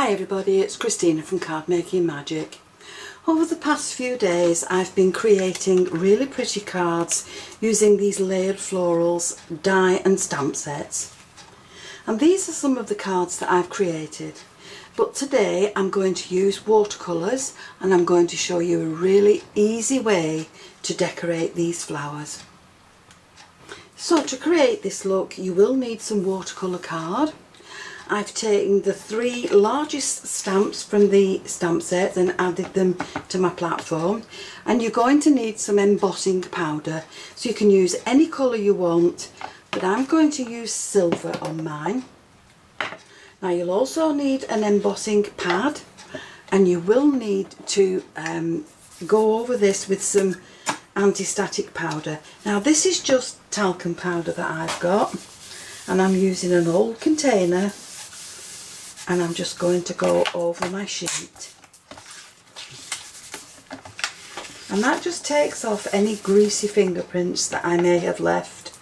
Hi everybody, it's Christina from Card Making Magic. Over the past few days I've been creating really pretty cards using these layered florals, die and stamp sets. And these are some of the cards that I've created. But today I'm going to use watercolours and I'm going to show you a really easy way to decorate these flowers. So to create this look you will need some watercolour card I've taken the three largest stamps from the stamp set and added them to my platform and you're going to need some embossing powder so you can use any colour you want but I'm going to use silver on mine. Now you'll also need an embossing pad and you will need to um, go over this with some anti-static powder. Now this is just talcum powder that I've got and I'm using an old container and I'm just going to go over my sheet and that just takes off any greasy fingerprints that I may have left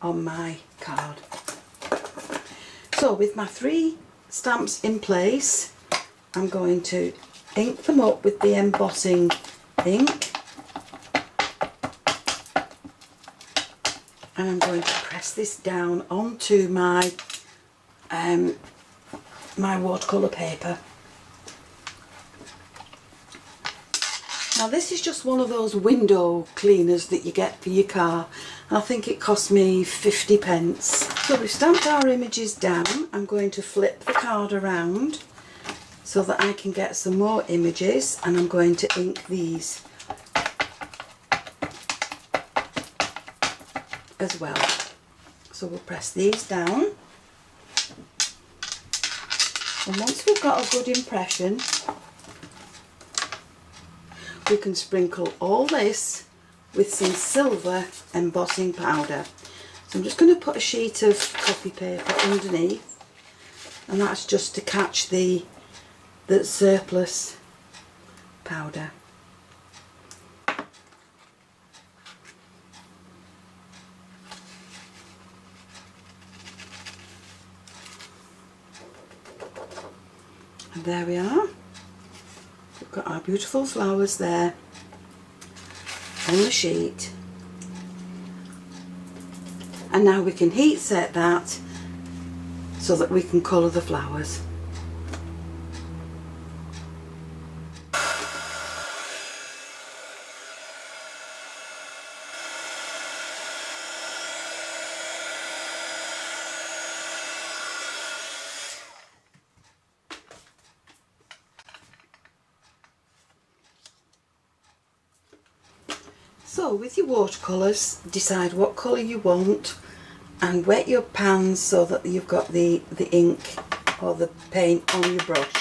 on my card. So with my three stamps in place I'm going to ink them up with the embossing ink and I'm going to press this down onto my um, my watercolour paper. Now this is just one of those window cleaners that you get for your car. I think it cost me 50 pence. So we've stamped our images down. I'm going to flip the card around so that I can get some more images and I'm going to ink these as well. So we'll press these down and once we've got a good impression we can sprinkle all this with some silver embossing powder. So I'm just going to put a sheet of copy paper underneath and that's just to catch the the surplus powder And there we are. We've got our beautiful flowers there on the sheet. And now we can heat set that so that we can colour the flowers. So with your watercolours, decide what colour you want and wet your pans so that you've got the, the ink or the paint on your brush.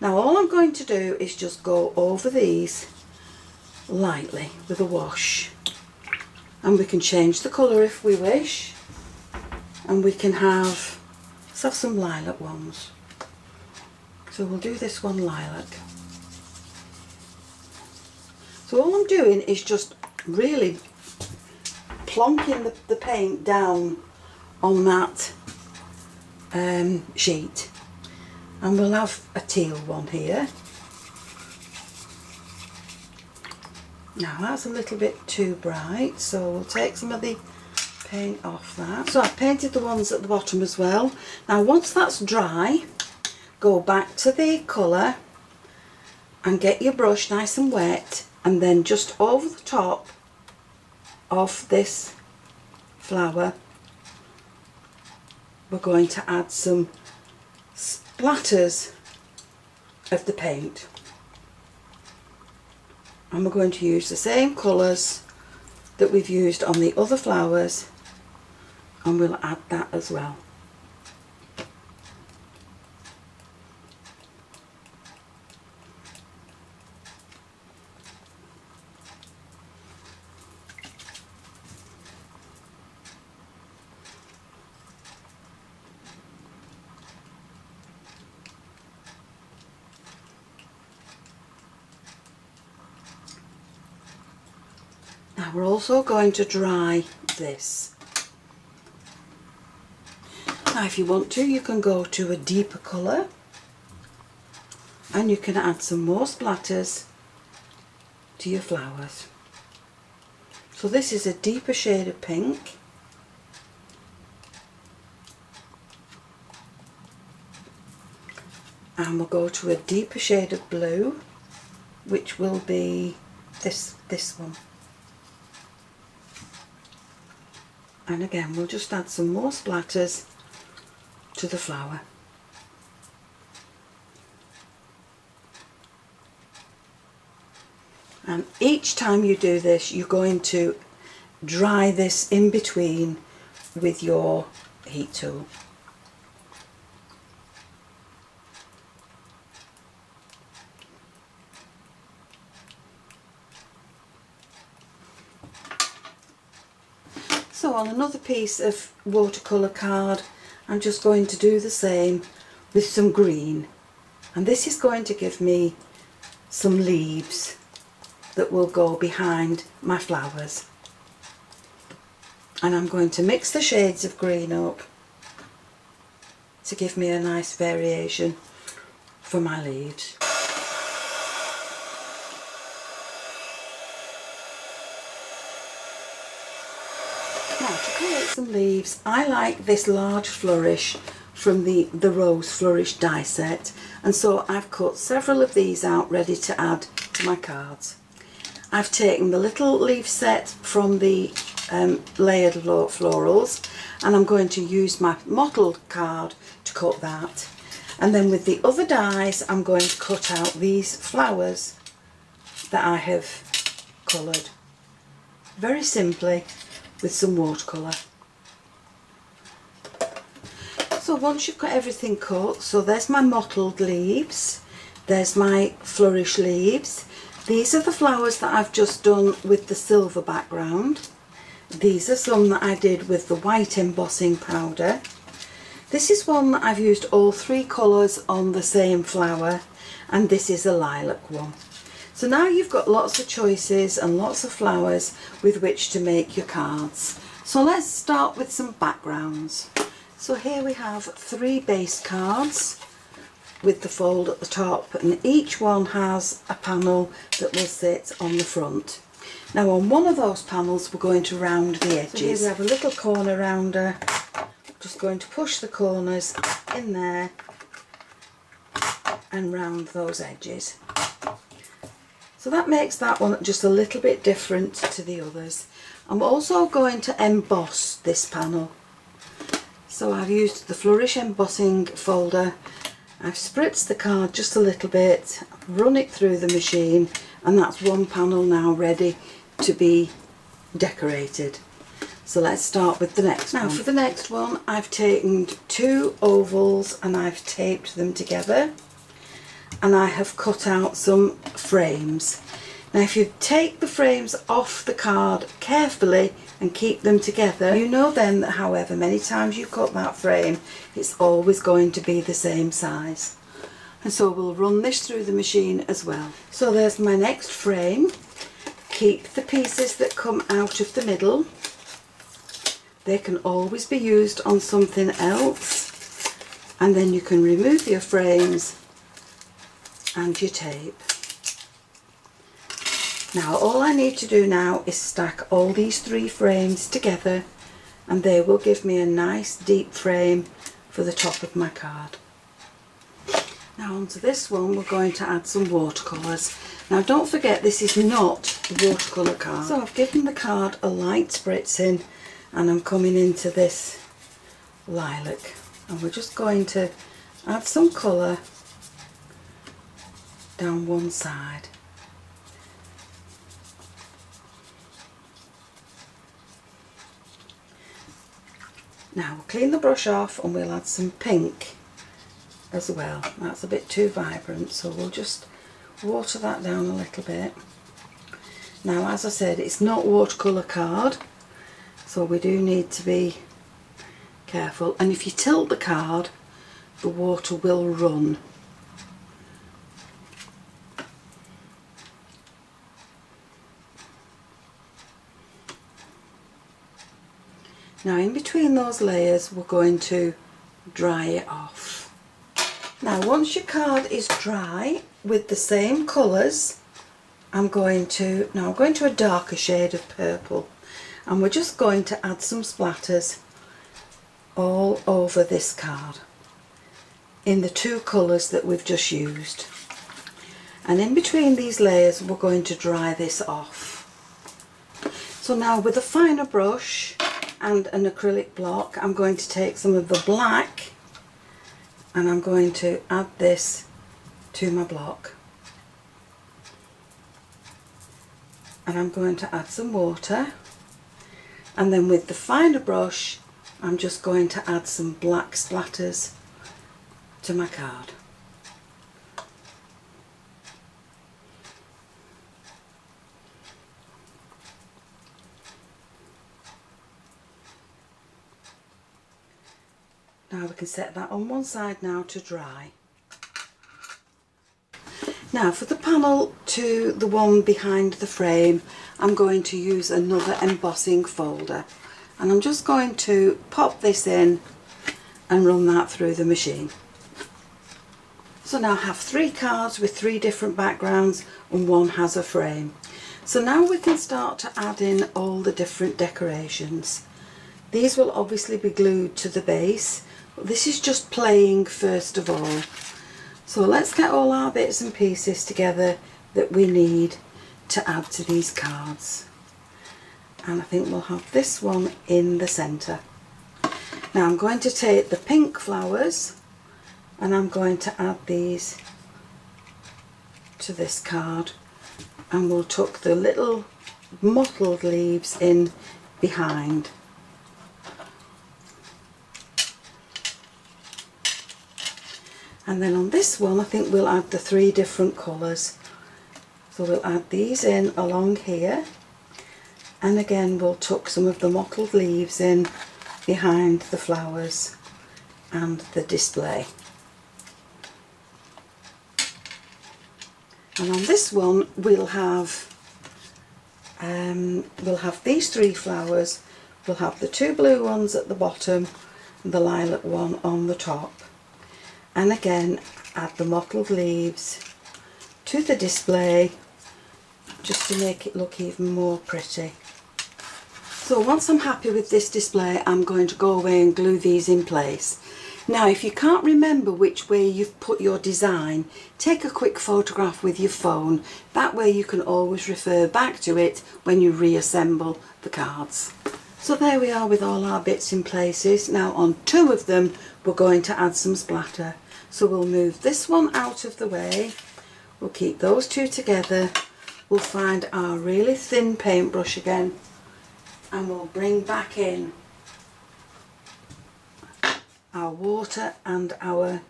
Now all I'm going to do is just go over these lightly with a wash and we can change the colour if we wish and we can have, let's have some lilac ones. So we'll do this one lilac. So all I'm doing is just really plonking the, the paint down on that um, sheet and we'll have a teal one here. Now that's a little bit too bright so we'll take some of the paint off that. So I've painted the ones at the bottom as well. Now once that's dry go back to the colour and get your brush nice and wet and then just over the top of this flower we're going to add some splatters of the paint. And we're going to use the same colours that we've used on the other flowers and we'll add that as well we're also going to dry this. Now if you want to you can go to a deeper colour and you can add some more splatters to your flowers. So this is a deeper shade of pink. And we'll go to a deeper shade of blue, which will be this, this one. And again, we'll just add some more splatters to the flower. and each time you do this you're going to dry this in between with your heat tool. So on another piece of watercolour card I'm just going to do the same with some green and this is going to give me some leaves that will go behind my flowers. And I'm going to mix the shades of green up to give me a nice variation for my leaves. Now to create some leaves, I like this large flourish from the, the Rose Flourish die set. And so I've cut several of these out ready to add to my cards. I've taken the little leaf set from the um, layered florals and I'm going to use my mottled card to cut that. And then with the other dies I'm going to cut out these flowers that I have coloured. Very simply with some watercolour. So once you've got everything cut, so there's my mottled leaves, there's my flourish leaves, these are the flowers that I've just done with the silver background. These are some that I did with the white embossing powder. This is one that I've used all three colours on the same flower and this is a lilac one. So now you've got lots of choices and lots of flowers with which to make your cards. So let's start with some backgrounds. So here we have three base cards with the fold at the top and each one has a panel that will sit on the front. Now on one of those panels we're going to round the edges. So here we have a little corner rounder, just going to push the corners in there and round those edges. So that makes that one just a little bit different to the others. I'm also going to emboss this panel. So I've used the Flourish embossing folder I've spritzed the card just a little bit, run it through the machine and that's one panel now ready to be decorated. So let's start with the next now one. for the next one I've taken two ovals and I've taped them together and I have cut out some frames. Now if you take the frames off the card carefully and keep them together. You know then that however many times you cut that frame, it's always going to be the same size. And so we'll run this through the machine as well. So there's my next frame. Keep the pieces that come out of the middle. They can always be used on something else. And then you can remove your frames and your tape. Now all I need to do now is stack all these three frames together and they will give me a nice deep frame for the top of my card. Now onto this one we're going to add some watercolours. Now don't forget this is not a watercolour card. So I've given the card a light spritzing and I'm coming into this lilac and we're just going to add some colour down one side Now we'll clean the brush off and we'll add some pink as well. That's a bit too vibrant so we'll just water that down a little bit. Now as I said it's not watercolour card so we do need to be careful and if you tilt the card the water will run Now in between those layers we're going to dry it off. Now once your card is dry with the same colours I'm going to, now I'm going to a darker shade of purple and we're just going to add some splatters all over this card in the two colours that we've just used and in between these layers we're going to dry this off so now with a finer brush and an acrylic block. I'm going to take some of the black and I'm going to add this to my block. And I'm going to add some water. And then with the finer brush I'm just going to add some black splatters to my card. We can set that on one side now to dry. Now for the panel to the one behind the frame I'm going to use another embossing folder and I'm just going to pop this in and run that through the machine. So now I have three cards with three different backgrounds and one has a frame. So now we can start to add in all the different decorations. These will obviously be glued to the base. This is just playing first of all. So let's get all our bits and pieces together that we need to add to these cards and I think we'll have this one in the centre. Now I'm going to take the pink flowers and I'm going to add these to this card and we'll tuck the little mottled leaves in behind. And then on this one I think we'll add the three different colours. So we'll add these in along here and again we'll tuck some of the mottled leaves in behind the flowers and the display. And on this one we'll have um, we'll have these three flowers, we'll have the two blue ones at the bottom and the lilac one on the top. And again add the mottled leaves to the display just to make it look even more pretty. So once I'm happy with this display, I'm going to go away and glue these in place. Now, if you can't remember which way you've put your design, take a quick photograph with your phone. That way you can always refer back to it when you reassemble the cards. So there we are with all our bits in places. Now on two of them, we're going to add some splatter. So we'll move this one out of the way. We'll keep those two together. We'll find our really thin paintbrush again and we'll bring back in our water and our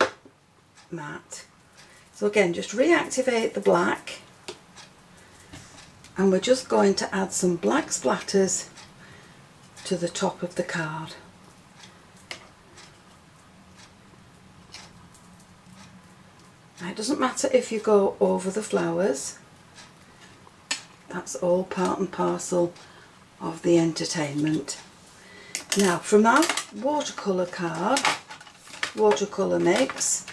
mat. So again, just reactivate the black and we're just going to add some black splatters to the top of the card. Now it doesn't matter if you go over the flowers, that's all part and parcel of the entertainment. Now from our watercolour card, watercolour mix,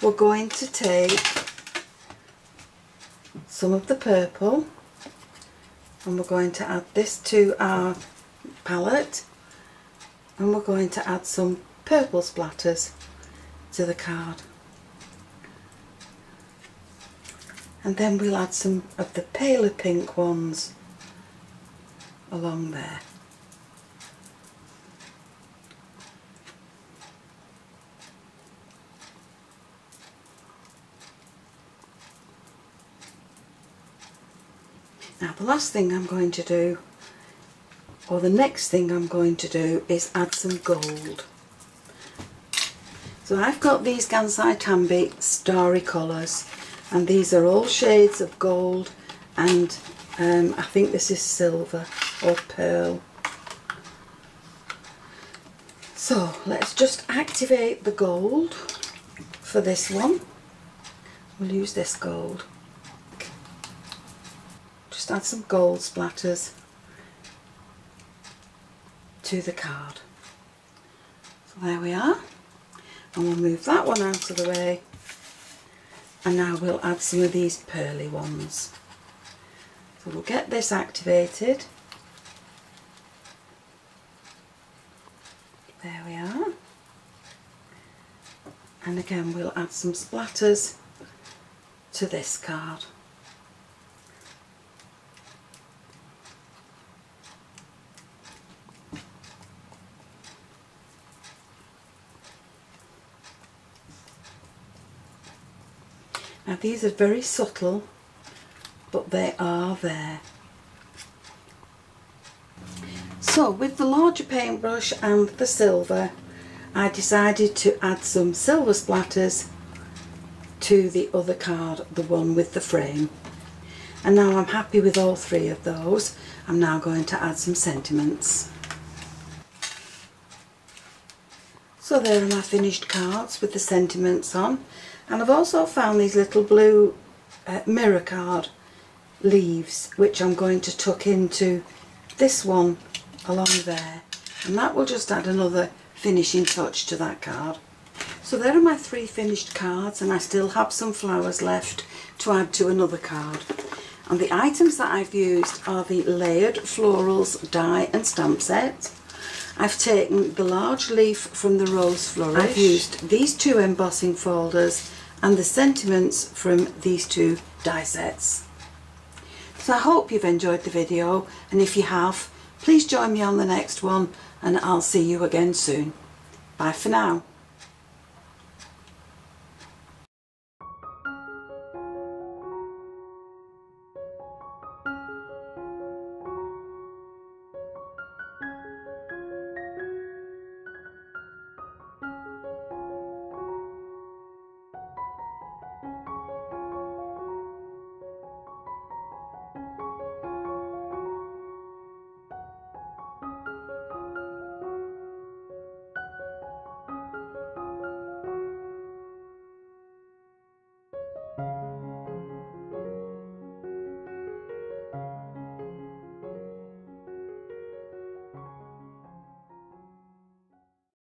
we're going to take some of the purple and we're going to add this to our palette and we're going to add some purple splatters to the card. And then we'll add some of the paler pink ones along there. Now the last thing I'm going to do, or the next thing I'm going to do is add some gold. So I've got these Gansai Tambi starry colours and these are all shades of gold and um, I think this is silver or pearl. So let's just activate the gold for this one. We'll use this gold. Just add some gold splatters to the card. So there we are. And we'll move that one out of the way and now we'll add some of these pearly ones. So we'll get this activated. There we are. And again we'll add some splatters to this card. These are very subtle, but they are there. So with the larger paintbrush and the silver, I decided to add some silver splatters to the other card, the one with the frame. And now I'm happy with all three of those. I'm now going to add some sentiments. So there are my finished cards with the sentiments on and I've also found these little blue uh, mirror card leaves which I'm going to tuck into this one along there and that will just add another finishing touch to that card. So there are my three finished cards and I still have some flowers left to add to another card. And the items that I've used are the Layered Florals die and stamp set. I've taken the large leaf from the Rose Flourish. I've used these two embossing folders and the sentiments from these two die sets. So I hope you've enjoyed the video and if you have, please join me on the next one and I'll see you again soon. Bye for now.